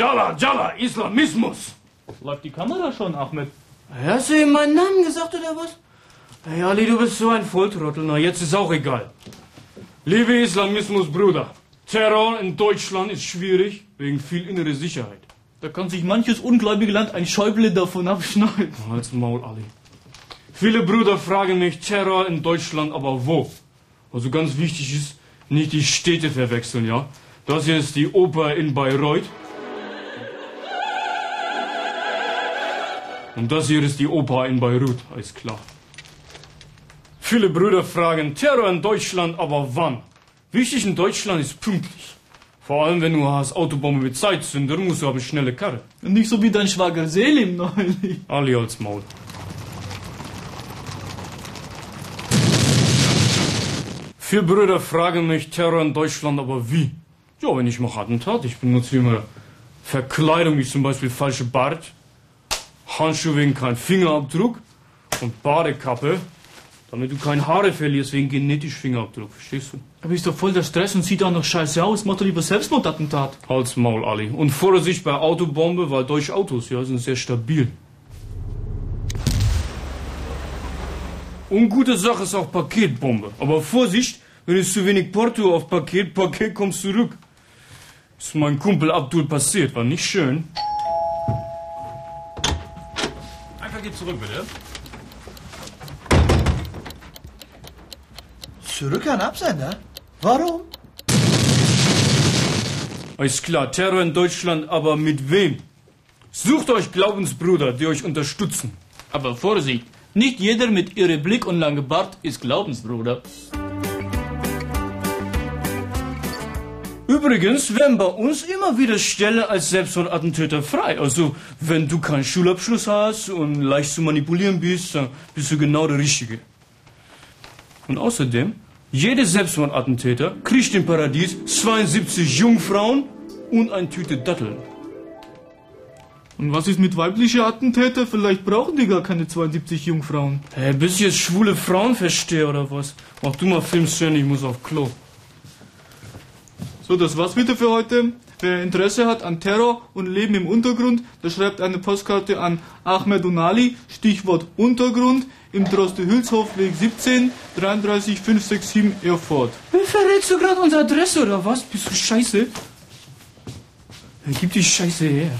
Jalla, Jalla, Islamismus. Läuft die Kamera schon, Ahmed? Hast du ihm meinen Namen gesagt oder was? Hey Ali, du bist so ein Volltrottel. Na, jetzt ist auch egal. Liebe Islamismus, Bruder. Terror in Deutschland ist schwierig wegen viel innere Sicherheit. Da kann sich manches ungläubige Land ein Schäuble davon abschneiden. Halt's Maul, Ali. Viele Brüder fragen mich Terror in Deutschland, aber wo? Also ganz wichtig ist, nicht die Städte verwechseln, ja? Das hier ist die Oper in Bayreuth. Und das hier ist die Oper in Beirut, ist klar. Viele Brüder fragen Terror in Deutschland, aber wann? Wichtig in Deutschland ist pünktlich. Vor allem, wenn du hast Autobombe mit Zeitzünder, musst du aber schnelle Karre. Nicht so wie dein Schwager Selim neulich. Ali als Maul. Viele Brüder fragen mich Terror in Deutschland, aber wie? Ja, wenn ich mache Attentat, ich benutze immer Verkleidung, wie zum Beispiel falsche Bart, Handschuhe wegen kein Fingerabdruck und Badekappe, damit du keine Haare verlierst wegen genetisch Fingerabdruck, verstehst du? Aber ist doch voll der Stress und sieht auch noch scheiße aus. Mach doch lieber Selbstmordattentat. Halt's Maul, Ali. Und Vorsicht bei Autobombe, weil deutsche Autos, ja, sind sehr stabil. Ungute Sache ist auch Paketbombe. Aber Vorsicht, wenn es zu wenig Porto auf Paket, Paket kommt zurück. Ist mein Kumpel Abdul passiert, war nicht schön. Geht zurück, bitte. Zurück an Absender? Warum? Ist klar, Terror in Deutschland, aber mit wem? Sucht euch Glaubensbrüder, die euch unterstützen. Aber Vorsicht, nicht jeder mit ihre Blick und lange Bart ist Glaubensbruder. Übrigens werden bei uns immer wieder Stellen als Selbstmordattentäter frei. Also, wenn du keinen Schulabschluss hast und leicht zu manipulieren bist, dann bist du genau der Richtige. Und außerdem, jeder Selbstmordattentäter kriegt im Paradies 72 Jungfrauen und eine Tüte Datteln. Und was ist mit weiblichen Attentäter? Vielleicht brauchen die gar keine 72 Jungfrauen. Hä, bist du jetzt schwule Frauenversteher oder was? Mach du mal Filmszene, ich muss auf Klo. So, das war's wieder für heute. Wer Interesse hat an Terror und Leben im Untergrund, der schreibt eine Postkarte an Ahmed Unali, Stichwort Untergrund, im Droste-Hülshof, Weg 17, 33567 Erfurt. Verrätst du gerade unsere Adresse oder was? Bist du scheiße? Gib die Scheiße her.